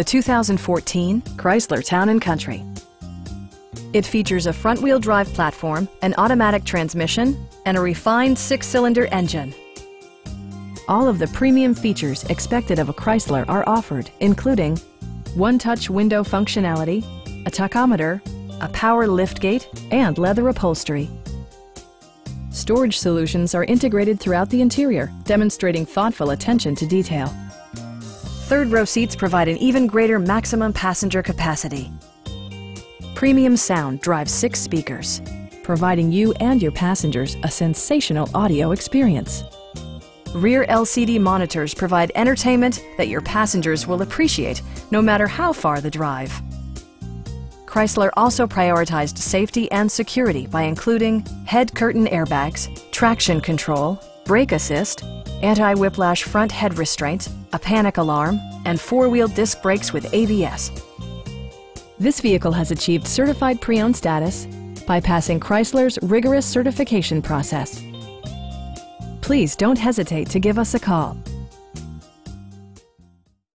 the 2014 Chrysler Town & Country. It features a front-wheel drive platform, an automatic transmission, and a refined six-cylinder engine. All of the premium features expected of a Chrysler are offered, including one-touch window functionality, a tachometer, a power liftgate, and leather upholstery. Storage solutions are integrated throughout the interior, demonstrating thoughtful attention to detail. Third row seats provide an even greater maximum passenger capacity. Premium sound drives six speakers, providing you and your passengers a sensational audio experience. Rear LCD monitors provide entertainment that your passengers will appreciate no matter how far the drive. Chrysler also prioritized safety and security by including head curtain airbags, traction control, brake assist, anti-whiplash front head restraints, a panic alarm, and four-wheel disc brakes with ABS. This vehicle has achieved certified pre-owned status by passing Chrysler's rigorous certification process. Please don't hesitate to give us a call.